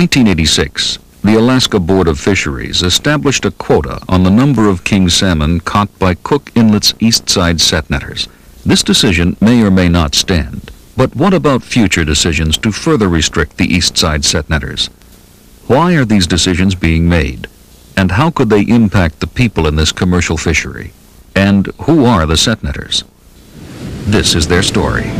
1986, the Alaska Board of Fisheries established a quota on the number of king salmon caught by Cook Inlet's east side set netters. This decision may or may not stand. But what about future decisions to further restrict the east side set netters? Why are these decisions being made? And how could they impact the people in this commercial fishery? And who are the set netters? This is their story.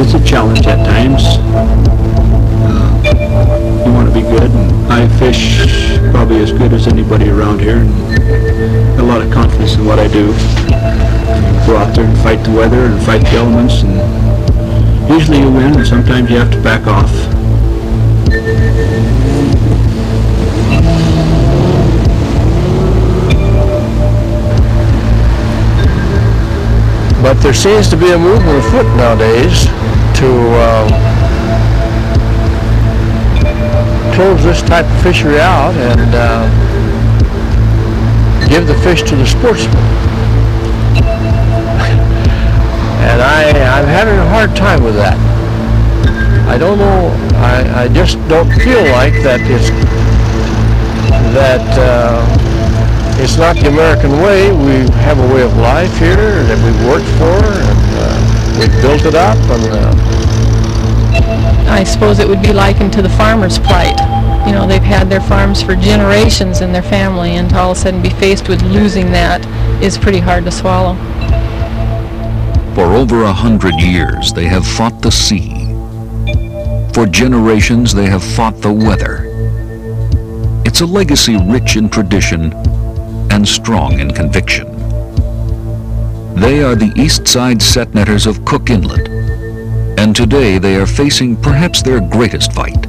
It's a challenge at times. Uh, you want to be good, and I fish probably as good as anybody around here, and a lot of confidence in what I do. Go out there and fight the weather and fight the elements, and usually you win, and sometimes you have to back off. But there seems to be a movement afoot nowadays to um, close this type of fishery out and uh, give the fish to the sportsman. and I, I'm having a hard time with that. I don't know, I, I just don't feel like that it's, that uh, it's not the American way. We have a way of life here that we've worked for, and uh, we've built it up. And uh, I suppose it would be likened to the farmer's plight. You know, they've had their farms for generations in their family, and to all of a sudden be faced with losing that is pretty hard to swallow. For over a hundred years, they have fought the sea. For generations, they have fought the weather. It's a legacy rich in tradition and strong in conviction. They are the east side set netters of Cook Inlet, and today they are facing perhaps their greatest fight.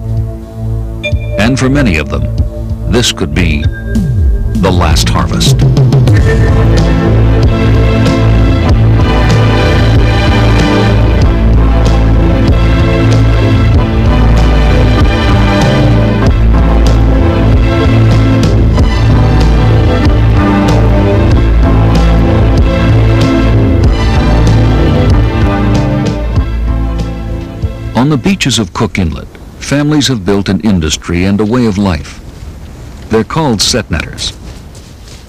And for many of them, this could be the last harvest. On the beaches of Cook Inlet, families have built an industry and a way of life. They're called set netters.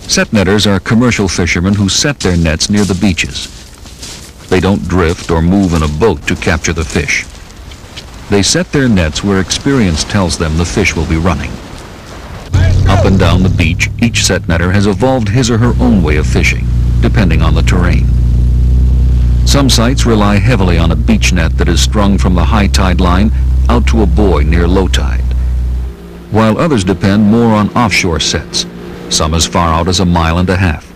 Set netters are commercial fishermen who set their nets near the beaches. They don't drift or move in a boat to capture the fish. They set their nets where experience tells them the fish will be running. Up and down the beach, each set netter has evolved his or her own way of fishing, depending on the terrain. Some sites rely heavily on a beach net that is strung from the high tide line out to a buoy near low tide, while others depend more on offshore sets, some as far out as a mile and a half.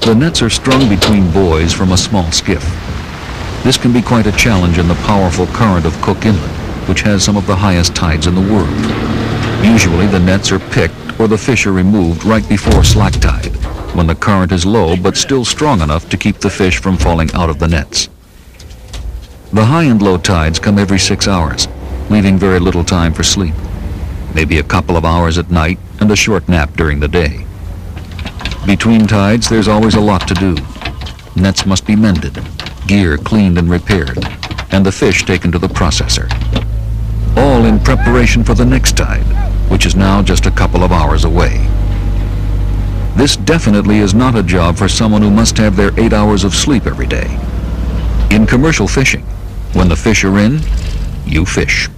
The nets are strung between buoys from a small skiff. This can be quite a challenge in the powerful current of Cook Inlet, which has some of the highest tides in the world. Usually the nets are picked or the fish are removed right before slack tide, when the current is low but still strong enough to keep the fish from falling out of the nets. The high and low tides come every six hours, leaving very little time for sleep. Maybe a couple of hours at night and a short nap during the day. Between tides, there's always a lot to do. Nets must be mended, gear cleaned and repaired, and the fish taken to the processor. All in preparation for the next tide, which is now just a couple of hours away. This definitely is not a job for someone who must have their eight hours of sleep every day. In commercial fishing, when the fish are in, you fish.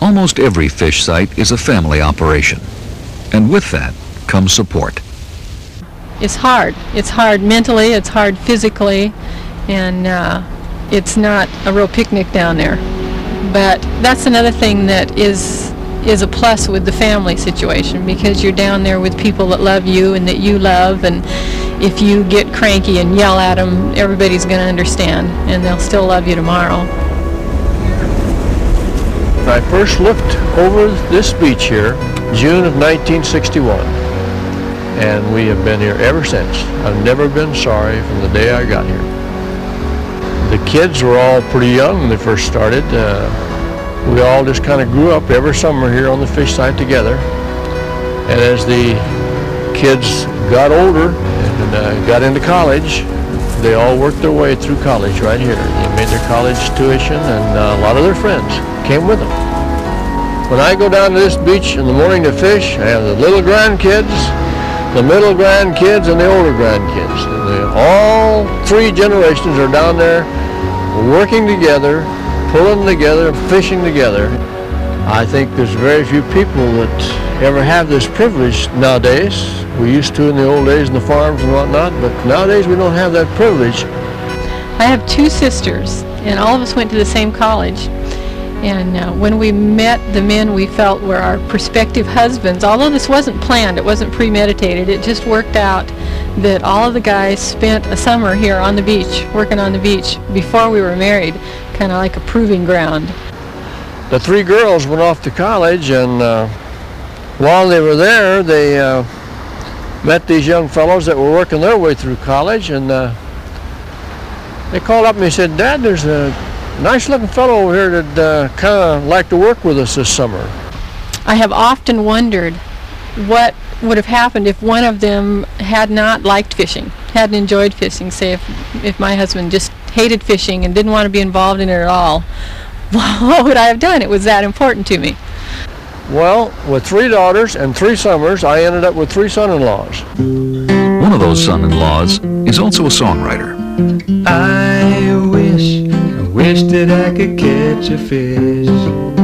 Almost every fish site is a family operation, and with that comes support. It's hard. It's hard mentally, it's hard physically, and uh, it's not a real picnic down there. But that's another thing that is is a plus with the family situation because you're down there with people that love you and that you love and if you get cranky and yell at them everybody's going to understand and they'll still love you tomorrow. I first looked over this beach here June of 1961 and we have been here ever since. I've never been sorry from the day I got here. The kids were all pretty young when they first started. Uh, we all just kind of grew up every summer here on the fish site together. And as the kids got older and uh, got into college, they all worked their way through college right here. They made their college tuition and uh, a lot of their friends came with them. When I go down to this beach in the morning to fish, I have the little grandkids, the middle grandkids, and the older grandkids. All three generations are down there working together, pulling together, fishing together. I think there's very few people that ever have this privilege nowadays. We used to in the old days in the farms and whatnot, but nowadays we don't have that privilege. I have two sisters, and all of us went to the same college. And uh, when we met the men we felt were our prospective husbands, although this wasn't planned, it wasn't premeditated, it just worked out that all of the guys spent a summer here on the beach, working on the beach, before we were married, kind of like a proving ground. The three girls went off to college, and uh, while they were there, they uh, met these young fellows that were working their way through college, and uh, they called up and they said, Dad, there's a nice looking fellow over here that uh, kind of like to work with us this summer. I have often wondered what would have happened if one of them had not liked fishing, hadn't enjoyed fishing. Say if, if my husband just hated fishing and didn't want to be involved in it at all, what would I have done? It was that important to me. Well, with three daughters and three summers, I ended up with three son-in-laws. One of those son-in-laws is also a songwriter. I wish, I wish that I could catch a fish.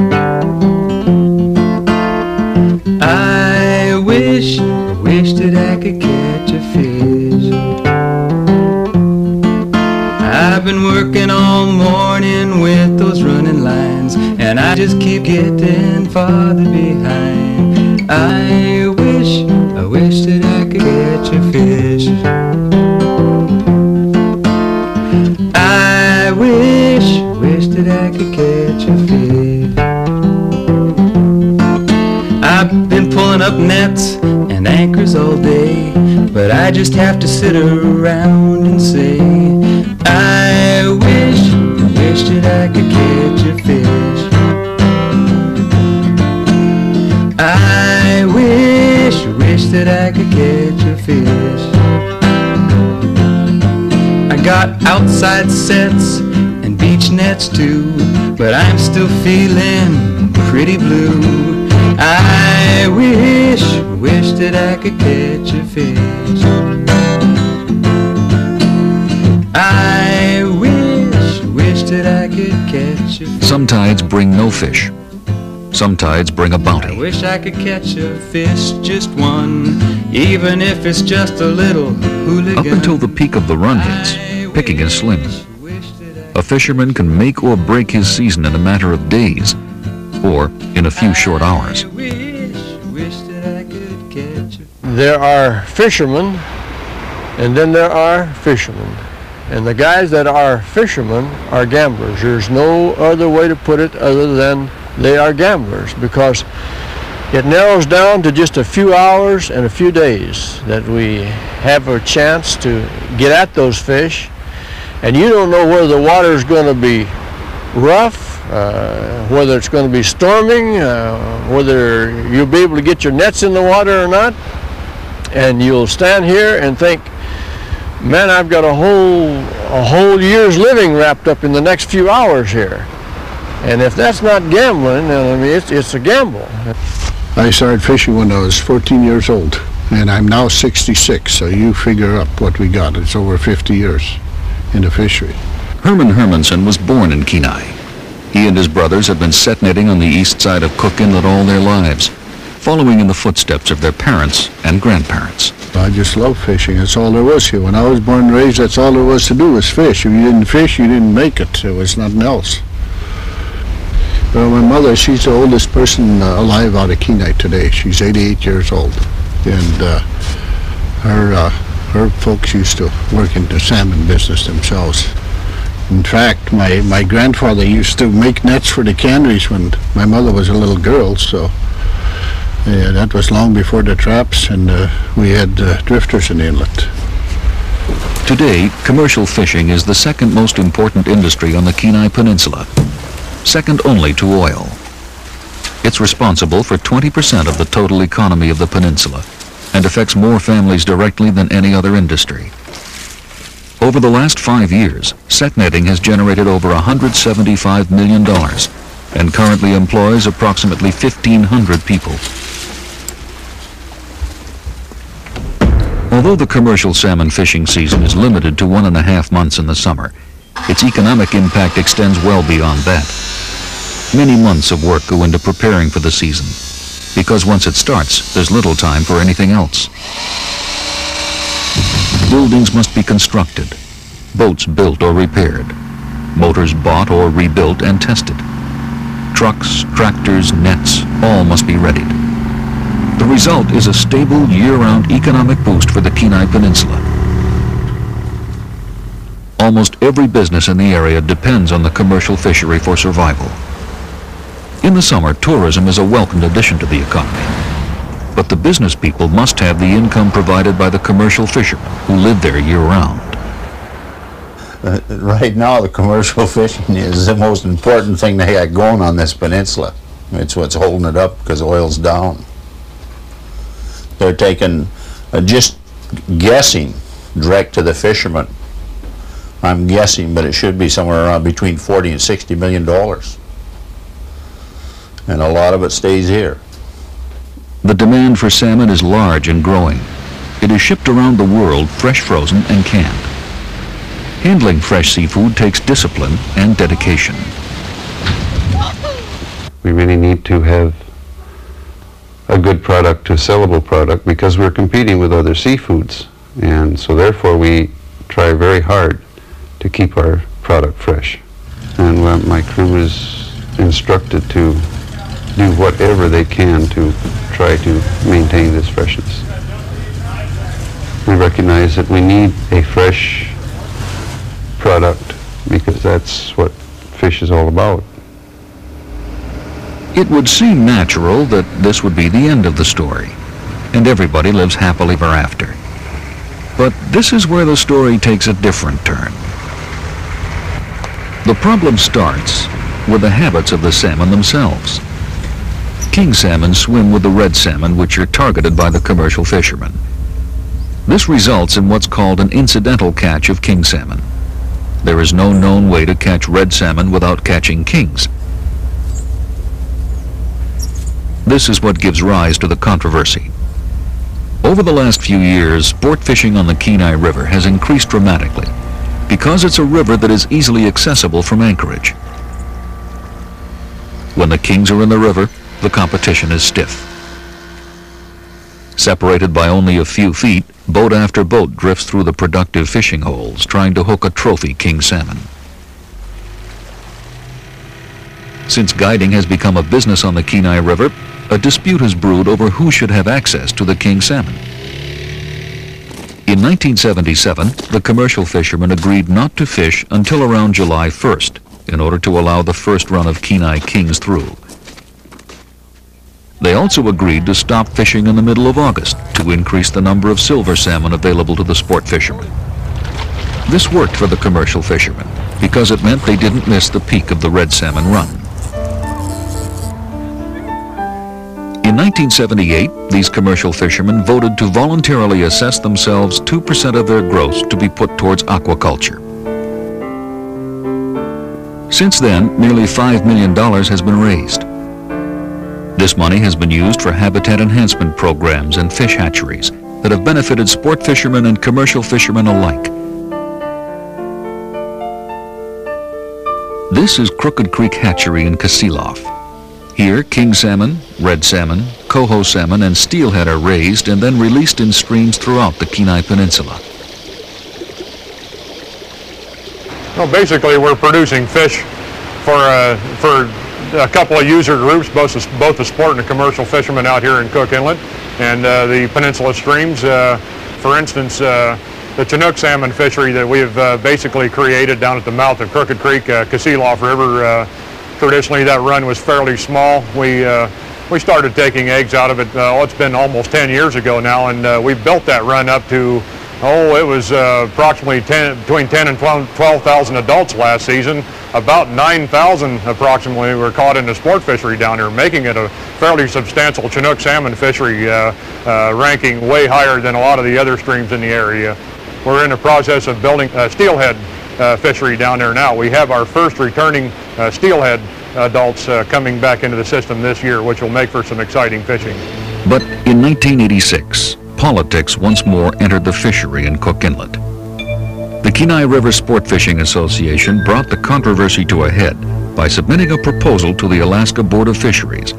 Working all morning with those running lines, and I just keep getting farther behind. I wish, I wish that I could catch a fish. I wish, wish that I could catch a fish. I've been pulling up nets and anchors all day, but I just have to sit around and say, I that I could catch a fish. I wish, wish that I could catch a fish. I got outside sets and beach nets too, but I'm still feeling pretty blue. I wish, wish that I could catch a fish. Catch a fish. Some tides bring no fish. Some tides bring a bounty. I wish I could catch a fish, just one, even if it's just a little hooligan. Up until the peak of the run hits, picking is slim. A fisherman can make or break his season in a matter of days, or in a few short hours. I wish, wish that I could catch a There are fishermen, and then there are fishermen. And the guys that are fishermen are gamblers. There's no other way to put it other than they are gamblers because it narrows down to just a few hours and a few days that we have a chance to get at those fish. And you don't know whether the water is going to be rough, uh, whether it's going to be storming, uh, whether you'll be able to get your nets in the water or not. And you'll stand here and think, man, I've got a whole a whole year's living wrapped up in the next few hours here. And if that's not gambling, then I mean it's it's a gamble. I started fishing when I was 14 years old, and I'm now 66, so you figure up what we got. It's over 50 years in the fishery. Herman Hermanson was born in Kenai. He and his brothers had been set netting on the east side of Cook Inlet all their lives, following in the footsteps of their parents and grandparents. I just love fishing. That's all there was here. When I was born and raised, that's all there was to do was fish. If you didn't fish, you didn't make it. There was nothing else. Well, my mother, she's the oldest person uh, alive out of Kenai today. She's 88 years old. And uh, her, uh, her folks used to work in the salmon business themselves. In fact, my, my grandfather used to make nets for the canneries when my mother was a little girl, so yeah, that was long before the traps, and uh, we had uh, drifters in the inlet. Today, commercial fishing is the second most important industry on the Kenai Peninsula. second only to oil. It's responsible for 20% of the total economy of the peninsula and affects more families directly than any other industry. Over the last five years, set netting has generated over $175 million and currently employs approximately 1,500 people. Although the commercial salmon fishing season is limited to one and a half months in the summer, its economic impact extends well beyond that. Many months of work go into preparing for the season, because once it starts, there's little time for anything else. Buildings must be constructed, boats built or repaired, motors bought or rebuilt and tested. Trucks, tractors, nets, all must be readied. The result is a stable year-round economic boost for the Kenai Peninsula. Almost every business in the area depends on the commercial fishery for survival. In the summer, tourism is a welcomed addition to the economy. But the business people must have the income provided by the commercial fishermen who live there year-round. Uh, right now, the commercial fishing is the most important thing they got going on this peninsula. It's what's holding it up because oil's down. They're taking, uh, just guessing, direct to the fishermen. I'm guessing, but it should be somewhere around between 40 and 60 million dollars. And a lot of it stays here. The demand for salmon is large and growing. It is shipped around the world fresh frozen and canned. Handling fresh seafood takes discipline and dedication. We really need to have a good product to a sellable product because we're competing with other seafoods. And so therefore we try very hard to keep our product fresh. And uh, my crew is instructed to do whatever they can to try to maintain this freshness. We recognize that we need a fresh product because that's what fish is all about. It would seem natural that this would be the end of the story, and everybody lives happily ever after. But this is where the story takes a different turn. The problem starts with the habits of the salmon themselves. King salmon swim with the red salmon which are targeted by the commercial fishermen. This results in what's called an incidental catch of king salmon. There is no known way to catch red salmon without catching kings. This is what gives rise to the controversy. Over the last few years, sport fishing on the Kenai River has increased dramatically because it's a river that is easily accessible from Anchorage. When the kings are in the river, the competition is stiff. Separated by only a few feet, boat after boat drifts through the productive fishing holes trying to hook a trophy king salmon. Since guiding has become a business on the Kenai River, a dispute has brewed over who should have access to the king salmon. In 1977, the commercial fishermen agreed not to fish until around July 1st in order to allow the first run of Kenai kings through. They also agreed to stop fishing in the middle of August to increase the number of silver salmon available to the sport fishermen. This worked for the commercial fishermen because it meant they didn't miss the peak of the red salmon run. In 1978, these commercial fishermen voted to voluntarily assess themselves 2% of their gross to be put towards aquaculture. Since then, nearly $5 million has been raised. This money has been used for habitat enhancement programs and fish hatcheries that have benefited sport fishermen and commercial fishermen alike. This is Crooked Creek Hatchery in Kasilof. Here, king salmon, red salmon, coho salmon, and steelhead are raised and then released in streams throughout the Kenai Peninsula. Well, basically, we're producing fish for, uh, for a couple of user groups, both, both the sport and the commercial fishermen out here in Cook Inlet and uh, the peninsula streams. Uh, for instance, uh, the Chinook salmon fishery that we have uh, basically created down at the mouth of Crooked Creek, uh, Kasilof River. Uh, traditionally, that run was fairly small. We we started taking eggs out of it. oh, it's been almost 10 years ago now, and we built that run up to Oh, it was uh, approximately 10, between 10 and 12,000 adults last season. About 9,000 approximately were caught in the sport fishery down here, making it a fairly substantial Chinook salmon fishery, uh, uh, ranking way higher than a lot of the other streams in the area. We're in the process of building a steelhead uh, fishery down there now. We have our first returning uh, steelhead adults uh, coming back into the system this year, which will make for some exciting fishing. But in 1986, politics once more entered the fishery in Cook Inlet. The Kenai River Sport Fishing Association brought the controversy to a head by submitting a proposal to the Alaska Board of Fisheries,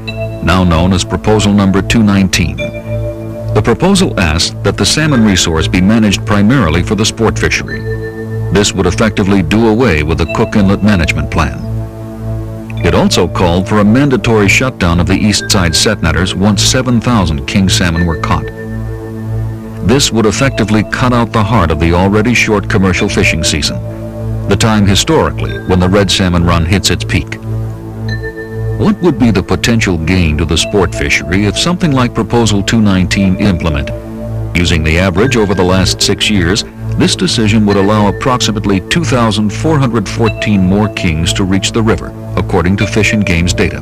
now known as Proposal Number 219. The proposal asked that the salmon resource be managed primarily for the sport fishery. This would effectively do away with the Cook Inlet Management Plan. It also called for a mandatory shutdown of the east side set netters once 7,000 king salmon were caught. This would effectively cut out the heart of the already short commercial fishing season, the time historically when the red salmon run hits its peak. What would be the potential gain to the sport fishery if something like Proposal 219 implemented? Using the average over the last six years, this decision would allow approximately 2,414 more kings to reach the river, according to Fish and Game's data.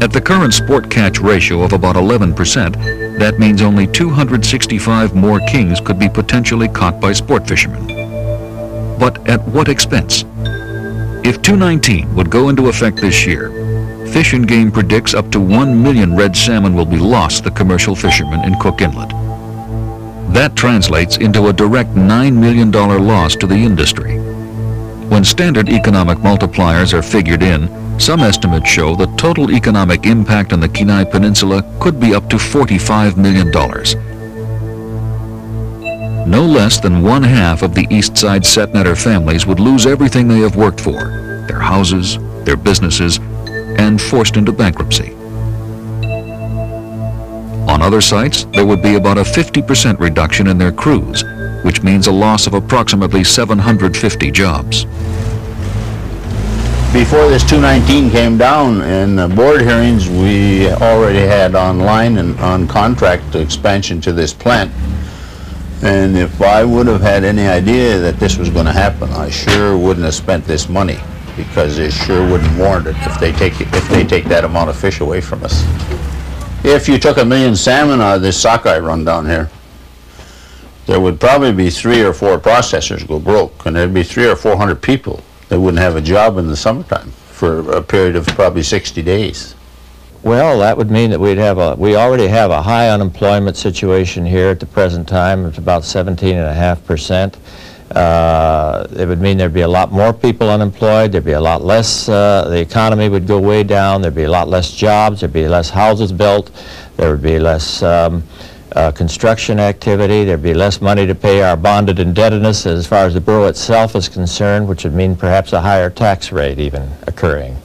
At the current sport catch ratio of about 11%, that means only 265 more kings could be potentially caught by sport fishermen. But at what expense? If 219 would go into effect this year, Fish and Game predicts up to 1 million red salmon will be lost to commercial fishermen in Cook Inlet. That translates into a direct $9 million loss to the industry. When standard economic multipliers are figured in, some estimates show the total economic impact on the Kenai Peninsula could be up to $45 million. No less than one half of the East Side Setnetter families would lose everything they have worked for, their houses, their businesses, and forced into bankruptcy. On other sites, there would be about a 50% reduction in their crews, which means a loss of approximately 750 jobs before this 219 came down in the board hearings, we already had online and on contract expansion to this plant. And if I would have had any idea that this was going to happen, I sure wouldn't have spent this money because it sure wouldn't warrant it if they take if they take that amount of fish away from us. If you took a million salmon out of this sockeye run down here, there would probably be three or four processors go broke, and there'd be three or four hundred people that wouldn't have a job in the summertime for a period of probably 60 days. Well, that would mean that we'd have a, we already have a high unemployment situation here at the present time. It's about 17.5%. Uh, it would mean there'd be a lot more people unemployed. There'd be a lot less, uh, the economy would go way down. There'd be a lot less jobs. There'd be less houses built. There would be less um, uh, construction activity. There'd be less money to pay our bonded indebtedness as far as the borough itself is concerned, which would mean perhaps a higher tax rate even occurring.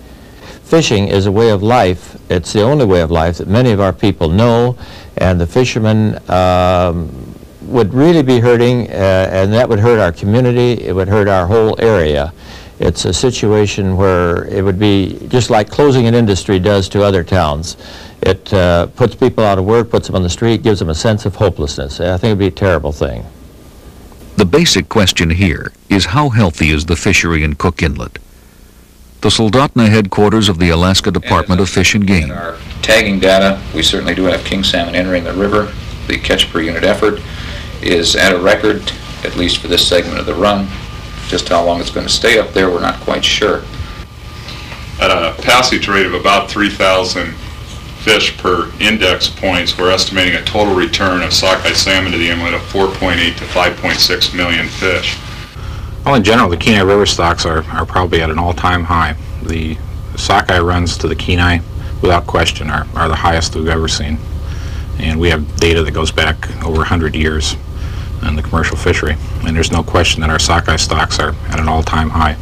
Fishing is a way of life. It's the only way of life that many of our people know, and the fishermen um, would really be hurting, uh, and that would hurt our community. It would hurt our whole area. It's a situation where it would be just like closing an industry does to other towns. It uh, puts people out of work, puts them on the street, gives them a sense of hopelessness. I think it would be a terrible thing. The basic question here is how healthy is the fishery in Cook Inlet? The Soldotna headquarters of the Alaska Department of Fish and Game. In our tagging data, we certainly do have king salmon entering the river. The catch per unit effort is at a record, at least for this segment of the run. Just how long it's going to stay up there, we're not quite sure. At a passage rate of about 3,000 fish per index points, we're estimating a total return of sockeye salmon to the inlet of 4.8 to 5.6 million fish. Well, in general, the Kenai River stocks are, are probably at an all-time high. The sockeye runs to the Kenai, without question, are, are the highest we've ever seen. And we have data that goes back over 100 years in the commercial fishery. And there's no question that our sockeye stocks are at an all-time high.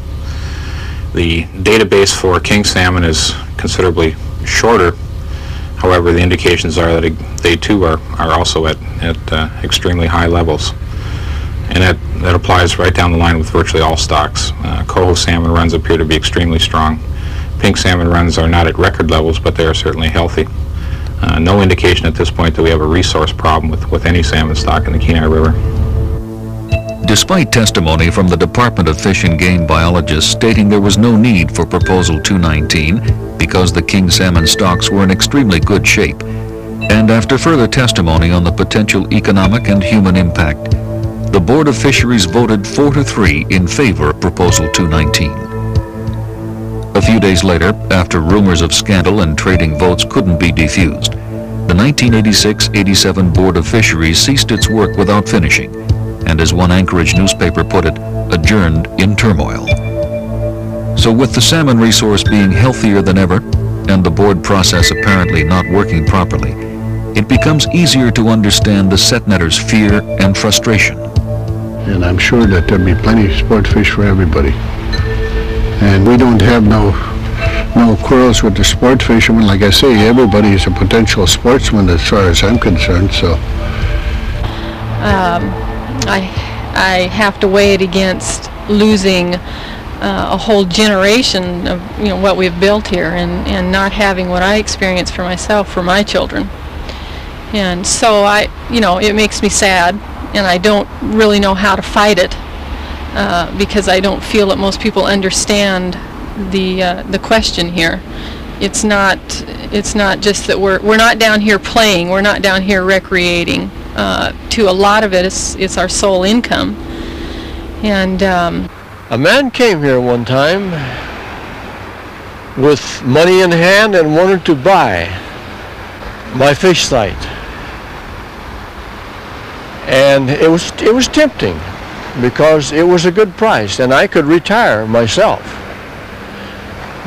The database for king salmon is considerably shorter However, the indications are that they too are, are also at, at uh, extremely high levels. And that, that applies right down the line with virtually all stocks. Uh, coho salmon runs appear to be extremely strong. Pink salmon runs are not at record levels, but they are certainly healthy. Uh, no indication at this point that we have a resource problem with, with any salmon stock in the Kenai River. Despite testimony from the Department of Fish and Game biologists stating there was no need for Proposal 219 because the king salmon stocks were in extremely good shape, and after further testimony on the potential economic and human impact, the Board of Fisheries voted 4 to 3 in favor of Proposal 219. A few days later, after rumors of scandal and trading votes couldn't be defused, the 1986-87 Board of Fisheries ceased its work without finishing, and as one Anchorage newspaper put it, adjourned in turmoil. So with the salmon resource being healthier than ever, and the board process apparently not working properly, it becomes easier to understand the set netter's fear and frustration. And I'm sure that there'll be plenty of sport fish for everybody. And we don't have no no quarrels with the sport fishermen. Like I say, everybody is a potential sportsman as far as I'm concerned, so. Um, I, I have to weigh it against losing uh, a whole generation of you know what we've built here and, and not having what I experienced for myself for my children. And so I, you know, it makes me sad and I don't really know how to fight it uh, because I don't feel that most people understand the uh, the question here. It's not it's not just that we're we're not down here playing. We're not down here recreating. Uh, to a lot of it, it's it's our sole income. And um, A man came here one time with money in hand and wanted to buy my fish site. And it was it was tempting because it was a good price and I could retire myself.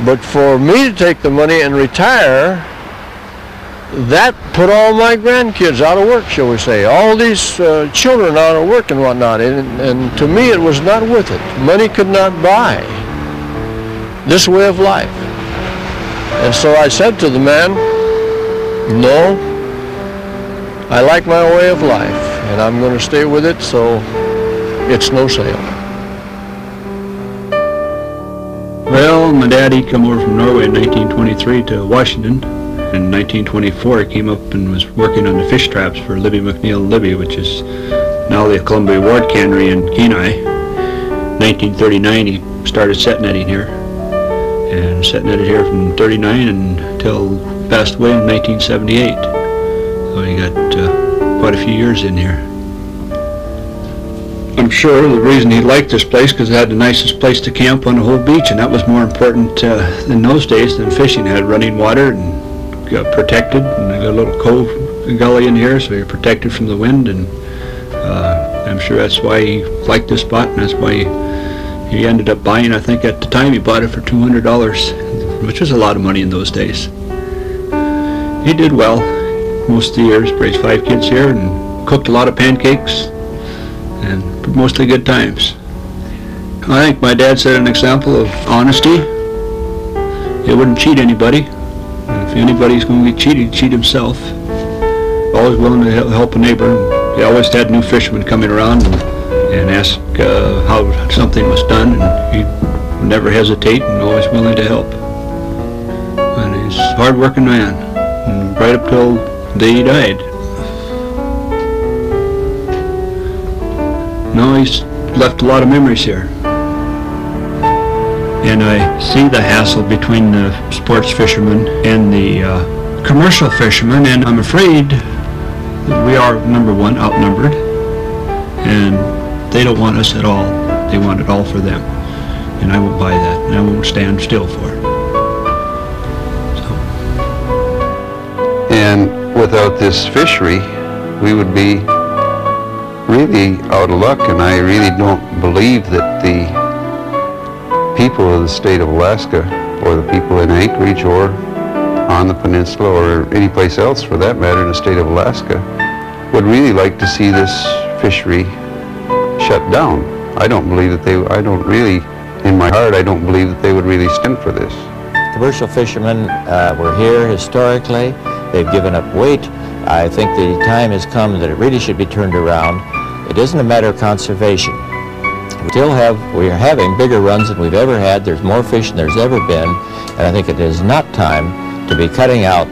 But for me to take the money and retire, that put all my grandkids out of work, shall we say. All these uh, children out of work and whatnot. And, and to me, it was not worth it. Money could not buy this way of life. And so I said to the man, no, I like my way of life, and I'm going to stay with it, so it's no sale. Well, my dad, he come over from Norway in 1923 to Washington. In 1924, he came up and was working on the fish traps for Libby McNeill Libby, which is now the Columbia Ward Cannery in Kenai. 1939, he started set netting here. And set netted here from 39 until passed away in 1978. So he got uh, quite a few years in here. I'm sure the reason he liked this place because it had the nicest place to camp on the whole beach, and that was more important uh, in those days than fishing. It had running water and got protected, and they got a little cove gully in here, so you're protected from the wind, and uh, I'm sure that's why he liked this spot, and that's why he, he ended up buying. I think at the time he bought it for $200, which was a lot of money in those days. He did well most of the years, raised five kids here, and cooked a lot of pancakes and mostly good times. I think my dad set an example of honesty. He wouldn't cheat anybody. If anybody's going to get cheated, cheat himself. Always willing to help a neighbor. He always had new fishermen coming around and, and ask uh, how something was done, and he would never hesitate and always willing to help. And he's a hard-working man, and right up till the day he died. No, he's left a lot of memories here. And I see the hassle between the sports fishermen and the uh, commercial fishermen, and I'm afraid we are, number one, outnumbered, and they don't want us at all. They want it all for them. And I won't buy that, and I won't stand still for it. And without this fishery, we would be really out of luck, and I really don't believe that the people of the state of Alaska, or the people in Anchorage, or on the peninsula, or any place else for that matter in the state of Alaska, would really like to see this fishery shut down. I don't believe that they, I don't really, in my heart, I don't believe that they would really stand for this. Commercial fishermen uh, were here historically. They've given up weight. I think the time has come that it really should be turned around. It isn't a matter of conservation. We still have, we are having bigger runs than we've ever had. There's more fish than there's ever been. And I think it is not time to be cutting out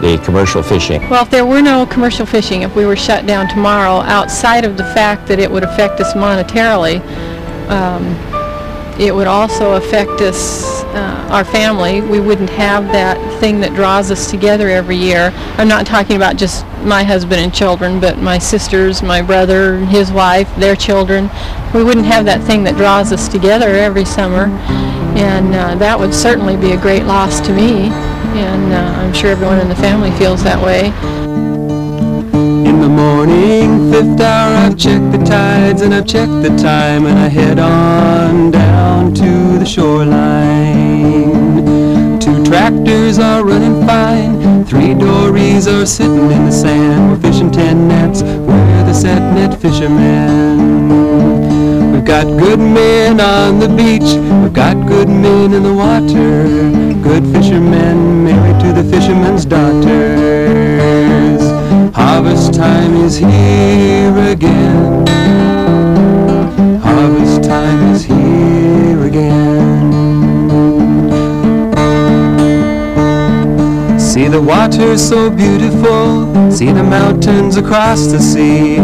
the commercial fishing. Well, if there were no commercial fishing, if we were shut down tomorrow, outside of the fact that it would affect us monetarily, um, it would also affect us, uh, our family. We wouldn't have that thing that draws us together every year. I'm not talking about just my husband and children, but my sisters, my brother, his wife, their children. We wouldn't have that thing that draws us together every summer, and uh, that would certainly be a great loss to me. And uh, I'm sure everyone in the family feels that way. In the morning, fifth hour, I've checked the tides and I've checked the time and I head on down to the shoreline. Two tractors are running fine, three dories are sitting in the sand. We're fishing ten nets, we're the set net fishermen. We've got good men on the beach, we've got good men in the water, good fishermen married to the fisherman's daughters. Harvest time is here again. The water so beautiful, see the mountains across the sea.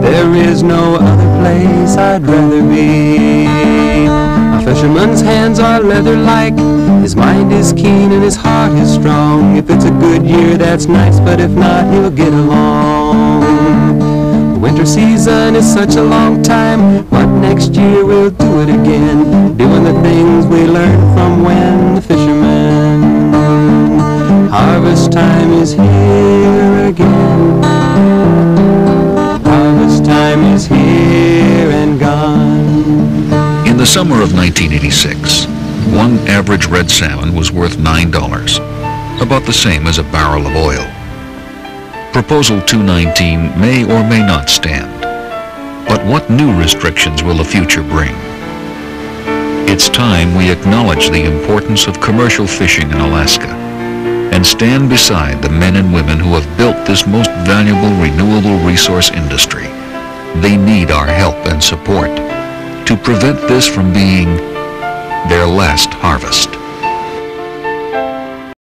There is no other place I'd rather be. A fisherman's hands are leather-like, his mind is keen and his heart is strong. If it's a good year, that's nice, but if not, he'll get along. Winter season is such a long time, but next year we'll do it again, doing the things we learned from when the. Harvest time is here again. Harvest time is here and gone. In the summer of 1986, one average red salmon was worth $9, about the same as a barrel of oil. Proposal 219 may or may not stand. But what new restrictions will the future bring? It's time we acknowledge the importance of commercial fishing in Alaska and stand beside the men and women who have built this most valuable renewable resource industry. They need our help and support to prevent this from being their last harvest.